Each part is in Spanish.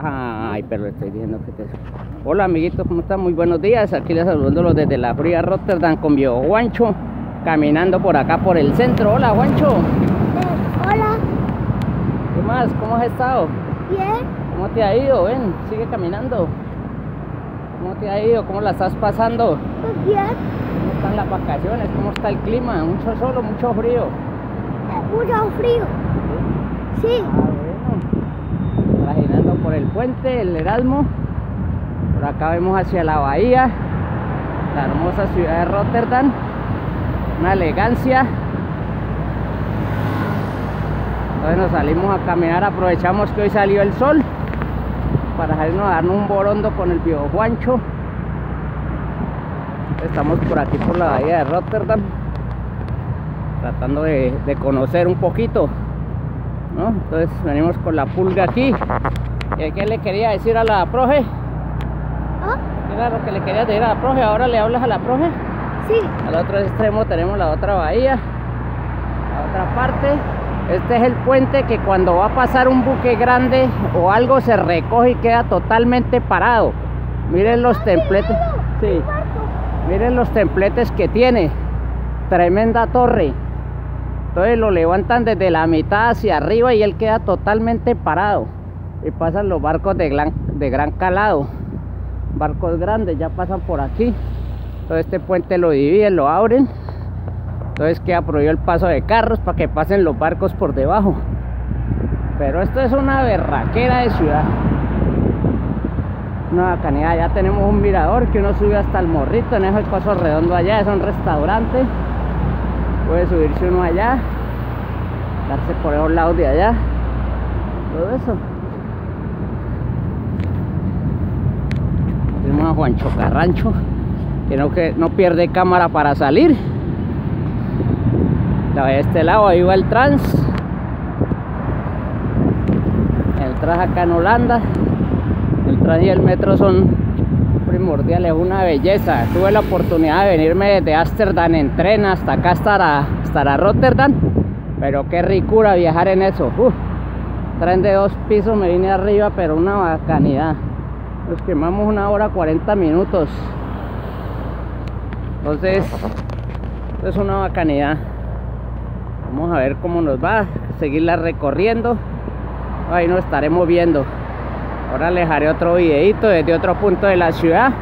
Ay, pero le estoy diciendo que te... Hola amiguitos, ¿cómo están? Muy buenos días. Aquí les saludo desde la fría Rotterdam con Bio Juancho, caminando por acá por el centro. Hola Juancho. Hola, ¿Qué más? ¿Cómo has estado? bien, ¿Cómo te ha ido? Ven, sigue caminando. ¿Cómo te ha ido? ¿Cómo la estás pasando? pues bien, ¿Cómo están las vacaciones? ¿Cómo está el clima? ¿Mucho sol o mucho frío? eh, mucho frío, sí, Ah, el puente, el Erasmo. Por acá vemos hacia la bahía, la hermosa ciudad de Rotterdam. Una elegancia. Entonces nos salimos a caminar, aprovechamos que hoy salió el sol para salirnos a darnos un borondo con el viejo Juancho. Estamos por aquí por la bahía de Rotterdam, tratando de, de conocer un poquito. ¿no? Entonces venimos con la pulga aquí. ¿Y ¿Qué le quería decir a la profe? ¿ah? ¿Qué era lo que le quería decir a la profe? ¿Ahora le hablas a la profe? sí, Al otro extremo tenemos la otra bahía, la otra parte. Este es el puente que cuando va a pasar un buque grande o algo se recoge y queda totalmente parado. Miren los templetes. Sí. Miren los templetes que tiene. Tremenda torre. Entonces lo levantan desde la mitad hacia arriba y él queda totalmente parado. Y pasan los barcos de gran, calado. Barcos grandes ya pasan por aquí. Entonces este puente lo dividen, lo abren. Entonces queda prohibido el paso de carros para que pasen los barcos por debajo. Pero esto es una berraquera de ciudad. Una bacanidad. Ya tenemos un mirador que uno sube hasta el morrito en ese coso redondo allá. Es un restaurante. Puede subirse uno allá. Darse por esos lados de allá. Todo eso. Tenemos a Juancho Carrancho. Que no, que no pierde cámara para salir. De este lado, ahí va el trans. El trans acá en Holanda. El trans y el metro son primordiales, una belleza. Tuve la oportunidad de venirme desde Ámsterdam en tren hasta acá, hasta hasta Rotterdam. Pero qué ricura viajar en eso. Tren de dos pisos, me vine arriba, pero una bacanidad. Nos quemamos una hora 40 minutos. Entonces, es una bacanidad. Vamos a ver cómo nos va, seguirla recorriendo. Ahí nos estaremos viendo. Ahora les haré otro videito desde otro punto de la ciudad.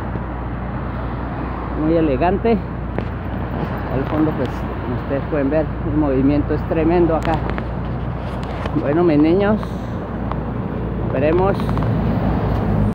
Muy elegante. Al fondo, pues, como ustedes pueden ver, el movimiento es tremendo acá. Bueno, mis niños, esperemos